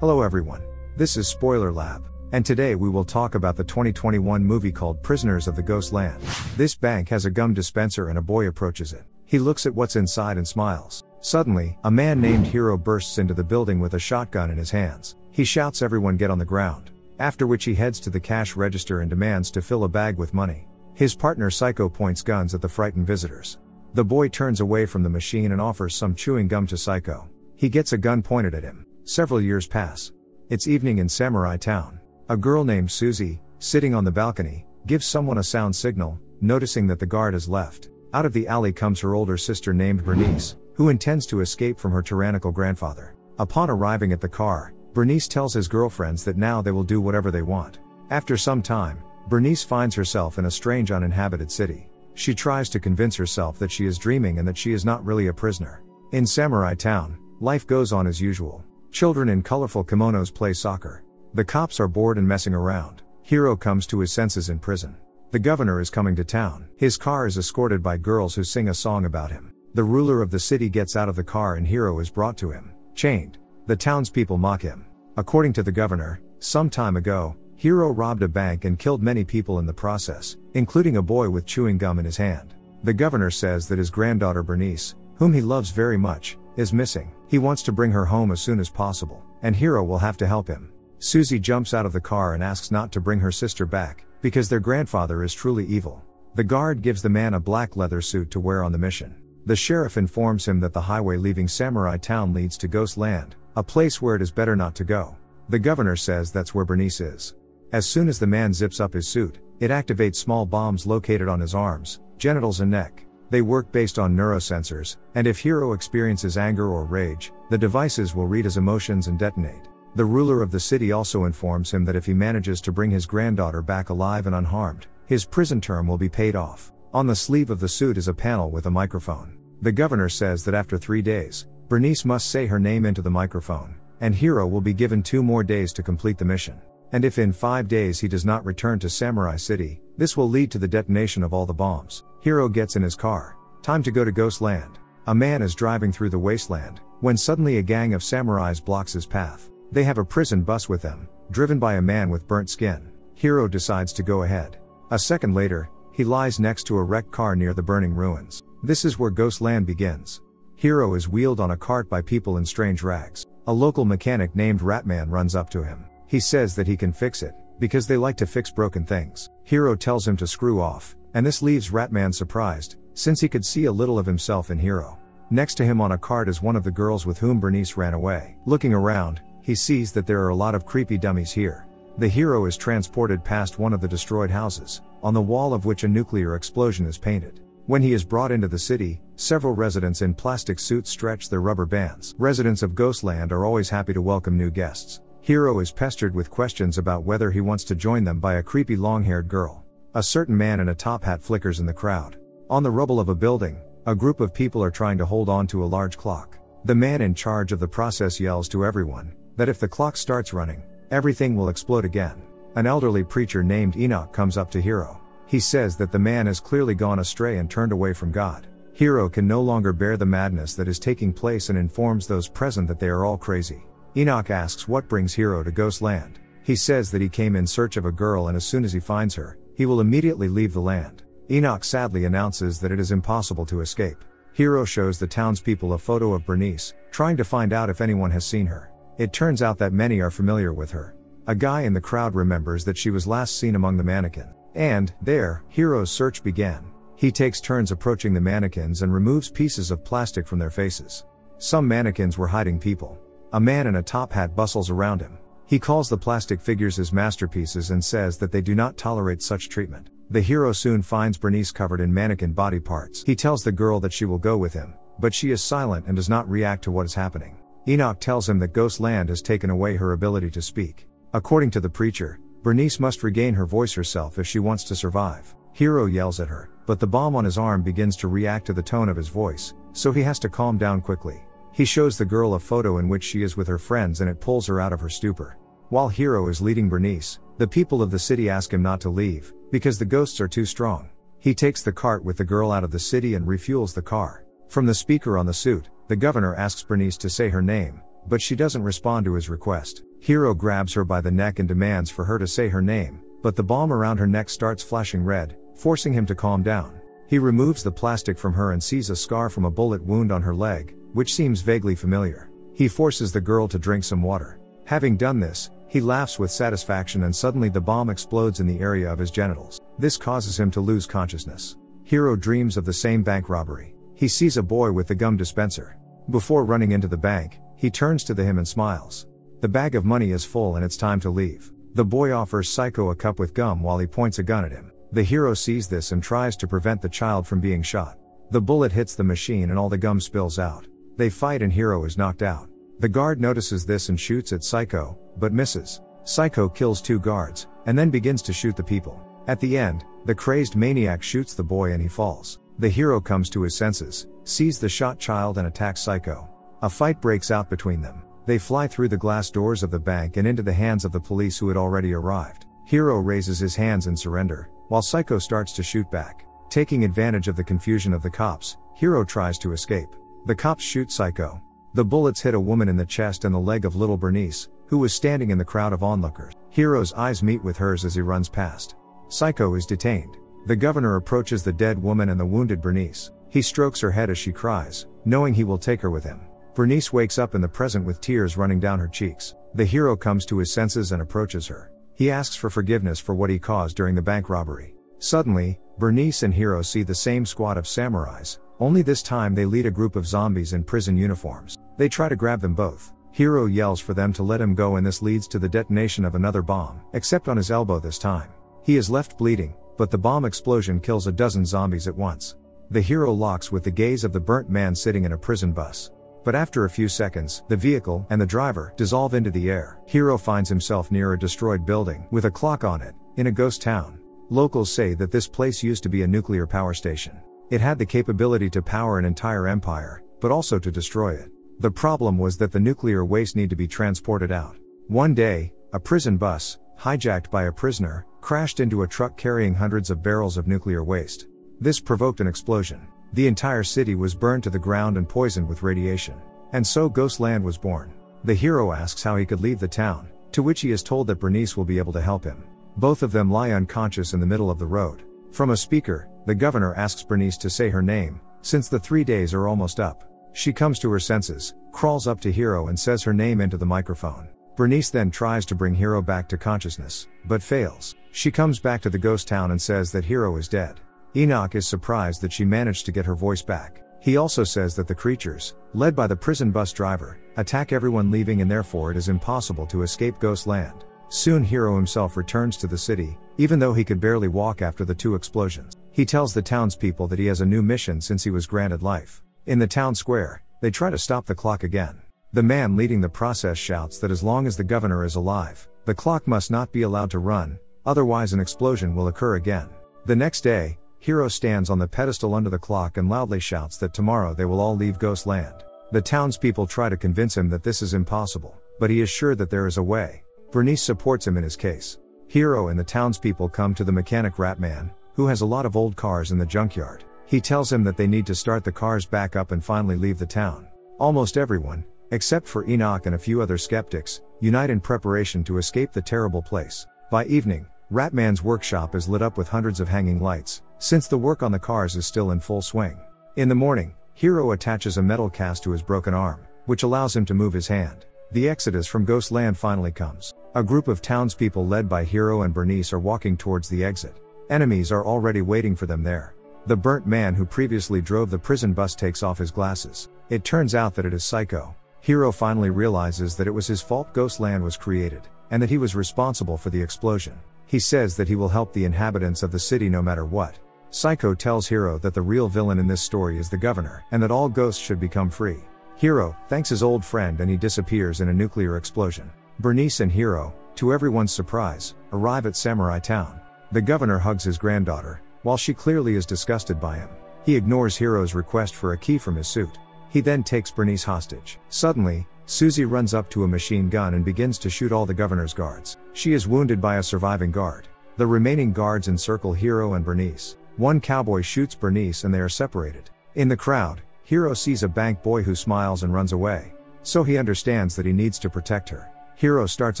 Hello everyone. This is Spoiler Lab. And today we will talk about the 2021 movie called Prisoners of the Ghost Land. This bank has a gum dispenser and a boy approaches it. He looks at what's inside and smiles. Suddenly, a man named Hero bursts into the building with a shotgun in his hands. He shouts everyone get on the ground. After which he heads to the cash register and demands to fill a bag with money. His partner Psycho points guns at the frightened visitors. The boy turns away from the machine and offers some chewing gum to Psycho. He gets a gun pointed at him. Several years pass. It's evening in Samurai Town. A girl named Susie, sitting on the balcony, gives someone a sound signal, noticing that the guard has left. Out of the alley comes her older sister named Bernice, who intends to escape from her tyrannical grandfather. Upon arriving at the car, Bernice tells his girlfriends that now they will do whatever they want. After some time, Bernice finds herself in a strange uninhabited city. She tries to convince herself that she is dreaming and that she is not really a prisoner. In Samurai Town, life goes on as usual. Children in colorful kimonos play soccer. The cops are bored and messing around. Hero comes to his senses in prison. The governor is coming to town. His car is escorted by girls who sing a song about him. The ruler of the city gets out of the car and Hero is brought to him, chained. The townspeople mock him. According to the governor, some time ago, Hero robbed a bank and killed many people in the process, including a boy with chewing gum in his hand. The governor says that his granddaughter Bernice, whom he loves very much, is missing. He wants to bring her home as soon as possible, and Hero will have to help him. Susie jumps out of the car and asks not to bring her sister back, because their grandfather is truly evil. The guard gives the man a black leather suit to wear on the mission. The sheriff informs him that the highway leaving Samurai Town leads to Ghost Land, a place where it is better not to go. The governor says that's where Bernice is. As soon as the man zips up his suit, it activates small bombs located on his arms, genitals, and neck. They work based on neurosensors, and if Hero experiences anger or rage, the devices will read his emotions and detonate. The ruler of the city also informs him that if he manages to bring his granddaughter back alive and unharmed, his prison term will be paid off. On the sleeve of the suit is a panel with a microphone. The governor says that after three days, Bernice must say her name into the microphone, and Hero will be given two more days to complete the mission. And if in five days he does not return to Samurai City, this will lead to the detonation of all the bombs. Hero gets in his car. Time to go to Ghost Land. A man is driving through the wasteland, when suddenly a gang of samurais blocks his path. They have a prison bus with them, driven by a man with burnt skin. Hero decides to go ahead. A second later, he lies next to a wrecked car near the burning ruins. This is where Ghost Land begins. Hero is wheeled on a cart by people in strange rags. A local mechanic named Ratman runs up to him. He says that he can fix it, because they like to fix broken things. Hero tells him to screw off, and this leaves Ratman surprised, since he could see a little of himself in Hero. Next to him on a cart is one of the girls with whom Bernice ran away. Looking around, he sees that there are a lot of creepy dummies here. The hero is transported past one of the destroyed houses, on the wall of which a nuclear explosion is painted. When he is brought into the city, several residents in plastic suits stretch their rubber bands. Residents of Ghostland are always happy to welcome new guests. Hero is pestered with questions about whether he wants to join them by a creepy long haired girl. A certain man in a top hat flickers in the crowd. On the rubble of a building, a group of people are trying to hold on to a large clock. The man in charge of the process yells to everyone that if the clock starts running, everything will explode again. An elderly preacher named Enoch comes up to Hero. He says that the man has clearly gone astray and turned away from God. Hero can no longer bear the madness that is taking place and informs those present that they are all crazy. Enoch asks what brings Hero to Ghost Land. He says that he came in search of a girl and as soon as he finds her, he will immediately leave the land. Enoch sadly announces that it is impossible to escape. Hero shows the townspeople a photo of Bernice, trying to find out if anyone has seen her. It turns out that many are familiar with her. A guy in the crowd remembers that she was last seen among the mannequins. And, there, Hero's search began. He takes turns approaching the mannequins and removes pieces of plastic from their faces. Some mannequins were hiding people. A man in a top hat bustles around him. He calls the plastic figures his masterpieces and says that they do not tolerate such treatment. The hero soon finds Bernice covered in mannequin body parts. He tells the girl that she will go with him, but she is silent and does not react to what is happening. Enoch tells him that Ghost Land has taken away her ability to speak. According to the preacher, Bernice must regain her voice herself if she wants to survive. Hero yells at her, but the bomb on his arm begins to react to the tone of his voice, so he has to calm down quickly. He shows the girl a photo in which she is with her friends and it pulls her out of her stupor. While Hero is leading Bernice, the people of the city ask him not to leave, because the ghosts are too strong. He takes the cart with the girl out of the city and refuels the car. From the speaker on the suit, the governor asks Bernice to say her name, but she doesn't respond to his request. Hero grabs her by the neck and demands for her to say her name, but the bomb around her neck starts flashing red, forcing him to calm down. He removes the plastic from her and sees a scar from a bullet wound on her leg, which seems vaguely familiar. He forces the girl to drink some water. Having done this, he laughs with satisfaction and suddenly the bomb explodes in the area of his genitals. This causes him to lose consciousness. Hero dreams of the same bank robbery. He sees a boy with the gum dispenser. Before running into the bank, he turns to the him and smiles. The bag of money is full and it's time to leave. The boy offers Psycho a cup with gum while he points a gun at him. The hero sees this and tries to prevent the child from being shot. The bullet hits the machine and all the gum spills out. They fight and Hero is knocked out. The guard notices this and shoots at Psycho, but misses. Psycho kills two guards, and then begins to shoot the people. At the end, the crazed maniac shoots the boy and he falls. The hero comes to his senses, sees the shot child and attacks Psycho. A fight breaks out between them. They fly through the glass doors of the bank and into the hands of the police who had already arrived. Hero raises his hands in surrender, while Psycho starts to shoot back. Taking advantage of the confusion of the cops, Hero tries to escape. The cops shoot Psycho. The bullets hit a woman in the chest and the leg of little Bernice, who was standing in the crowd of onlookers. Hero's eyes meet with hers as he runs past. Psycho is detained. The governor approaches the dead woman and the wounded Bernice. He strokes her head as she cries, knowing he will take her with him. Bernice wakes up in the present with tears running down her cheeks. The hero comes to his senses and approaches her. He asks for forgiveness for what he caused during the bank robbery. Suddenly, Bernice and Hero see the same squad of samurais, only this time they lead a group of zombies in prison uniforms. They try to grab them both. Hero yells for them to let him go and this leads to the detonation of another bomb, except on his elbow this time. He is left bleeding, but the bomb explosion kills a dozen zombies at once. The hero locks with the gaze of the burnt man sitting in a prison bus. But after a few seconds, the vehicle and the driver dissolve into the air. Hero finds himself near a destroyed building with a clock on it, in a ghost town. Locals say that this place used to be a nuclear power station. It had the capability to power an entire empire, but also to destroy it. The problem was that the nuclear waste need to be transported out. One day, a prison bus, hijacked by a prisoner, crashed into a truck carrying hundreds of barrels of nuclear waste. This provoked an explosion. The entire city was burned to the ground and poisoned with radiation. And so Ghostland was born. The hero asks how he could leave the town, to which he is told that Bernice will be able to help him. Both of them lie unconscious in the middle of the road. From a speaker, the governor asks Bernice to say her name, since the three days are almost up. She comes to her senses, crawls up to Hero and says her name into the microphone. Bernice then tries to bring Hero back to consciousness, but fails. She comes back to the ghost town and says that Hero is dead. Enoch is surprised that she managed to get her voice back. He also says that the creatures, led by the prison bus driver, attack everyone leaving and therefore it is impossible to escape Ghost Land. Soon Hero himself returns to the city, even though he could barely walk after the two explosions. He tells the townspeople that he has a new mission since he was granted life. In the town square, they try to stop the clock again. The man leading the process shouts that as long as the governor is alive, the clock must not be allowed to run, otherwise an explosion will occur again. The next day, Hero stands on the pedestal under the clock and loudly shouts that tomorrow they will all leave Ghost Land. The townspeople try to convince him that this is impossible, but he is sure that there is a way. Bernice supports him in his case. Hero and the townspeople come to the mechanic Ratman, who has a lot of old cars in the junkyard. He tells him that they need to start the cars back up and finally leave the town. Almost everyone, except for Enoch and a few other skeptics, unite in preparation to escape the terrible place. By evening, Ratman's workshop is lit up with hundreds of hanging lights, since the work on the cars is still in full swing. In the morning, Hero attaches a metal cast to his broken arm, which allows him to move his hand. The exodus from Ghost Land finally comes. A group of townspeople led by Hero and Bernice are walking towards the exit. Enemies are already waiting for them there. The burnt man who previously drove the prison bus takes off his glasses. It turns out that it is Psycho. Hero finally realizes that it was his fault Ghost Land was created, and that he was responsible for the explosion. He says that he will help the inhabitants of the city no matter what. Psycho tells Hero that the real villain in this story is the governor, and that all ghosts should become free. Hero thanks his old friend and he disappears in a nuclear explosion. Bernice and Hero, to everyone's surprise, arrive at Samurai Town. The governor hugs his granddaughter, while she clearly is disgusted by him. He ignores Hero's request for a key from his suit. He then takes Bernice hostage. Suddenly, Susie runs up to a machine gun and begins to shoot all the governor's guards. She is wounded by a surviving guard. The remaining guards encircle Hero and Bernice. One cowboy shoots Bernice and they are separated. In the crowd, Hero sees a bank boy who smiles and runs away. So he understands that he needs to protect her. Hero starts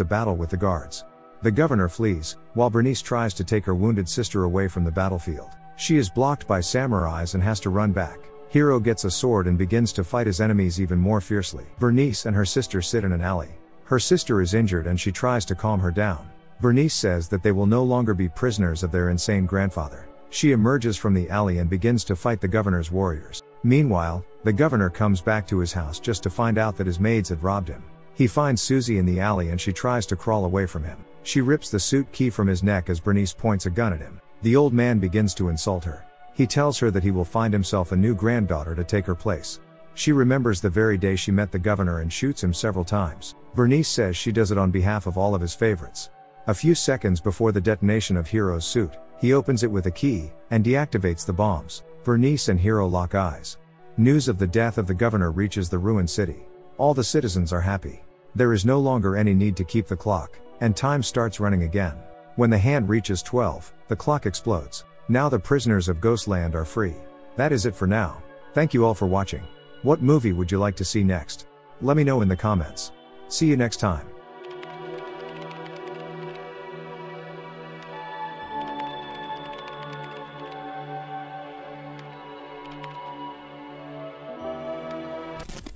a battle with the guards. The governor flees, while Bernice tries to take her wounded sister away from the battlefield. She is blocked by samurais and has to run back. Hero gets a sword and begins to fight his enemies even more fiercely. Bernice and her sister sit in an alley. Her sister is injured and she tries to calm her down. Bernice says that they will no longer be prisoners of their insane grandfather. She emerges from the alley and begins to fight the governor's warriors. Meanwhile, the governor comes back to his house just to find out that his maids had robbed him. He finds Susie in the alley and she tries to crawl away from him. She rips the suit key from his neck as Bernice points a gun at him. The old man begins to insult her. He tells her that he will find himself a new granddaughter to take her place. She remembers the very day she met the governor and shoots him several times. Bernice says she does it on behalf of all of his favorites. A few seconds before the detonation of Hero's suit, he opens it with a key and deactivates the bombs. Bernice and Hero lock eyes. News of the death of the governor reaches the ruined city. All the citizens are happy. There is no longer any need to keep the clock, and time starts running again. When the hand reaches 12, the clock explodes. Now the prisoners of Ghostland are free. That is it for now. Thank you all for watching. What movie would you like to see next? Let me know in the comments. See you next time.